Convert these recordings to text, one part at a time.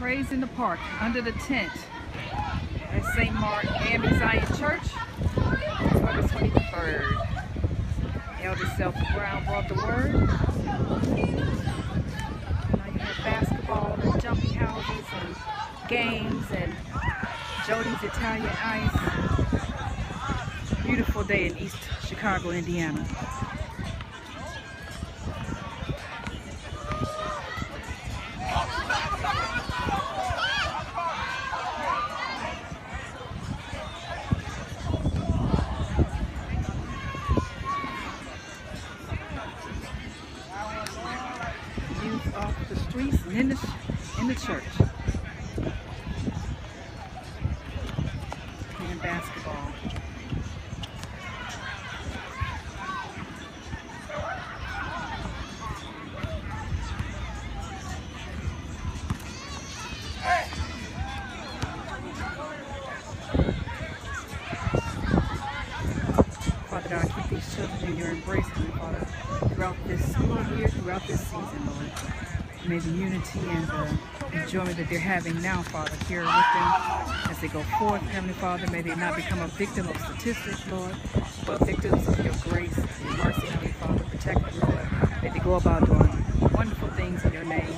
Praise in the Park, under the tent at St. Mark AME Zion Church, October 23rd. Elder Self Brown brought the word. Now you have basketball and jumping houses and games and Jody's Italian Ice. Beautiful day in East Chicago, Indiana. In the, in the church. Playing basketball. Father God, keep these children in your embrace, Father, throughout this school year, throughout this season, Lord. May the unity and the enjoyment that they're having now, Father, carry with them as they go forth, Heavenly Father. May they not become a victim of statistics, Lord, but victims of your grace and mercy, Heavenly Father. Protect them, Lord. May they go about doing wonderful things in your name,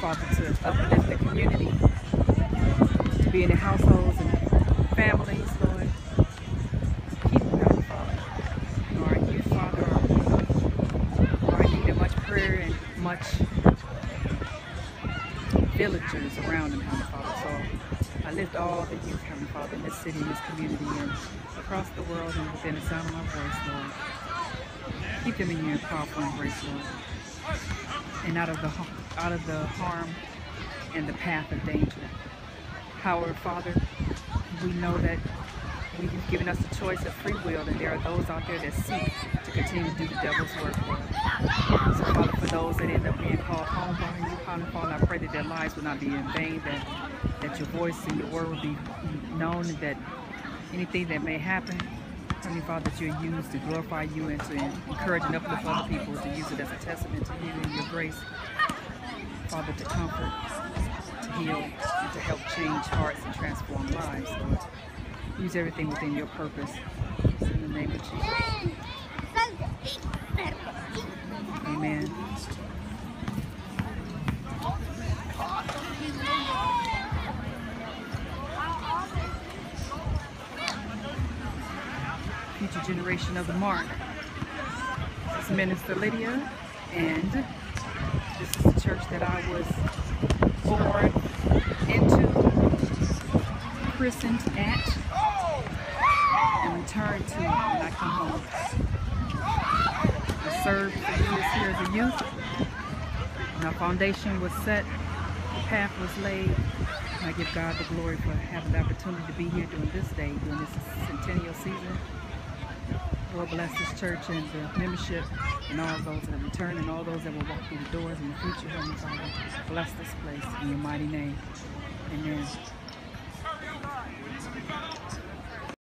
Father, to uplift the community, to be in the households and families, Lord. Keep them, Heavenly Father. Lord, you, Father, are in need of much prayer and much villagers around them, Heavenly Father. So I lift all the youth, Heavenly Father, in this city, in this community, and across the world and within the sound of my voice, Lord. Keep them in your powerful embrace, Lord. And out of the out of the harm and the path of danger. However, Father, we know that You've given us the choice of free will, and there are those out there that seek to continue to do the devil's work. So, Father, for those that end up being called home by you, Father, Father, I pray that their lives will not be in vain, that, that your voice and your word will be known, that anything that may happen, Heavenly Father, that you'll use to glorify you and to encourage and uplift other people, to use it as a testament to you and your grace, Father, to comfort, to heal, and to help change hearts and transform lives. Use everything within your purpose. In the name of Jesus. Amen. Future generation of the mark. This is Minister Lydia, and this is the church that I was born into, christened at, and returned to when I come home. I served for years here as a youth. My foundation was set, the path was laid. I give God the glory for having the opportunity to be here during this day, during this centennial season. Lord bless this church and the membership and all those that have returned and all those that will walk through the doors in the future. Heavenly Father, bless this place in your mighty name. Amen.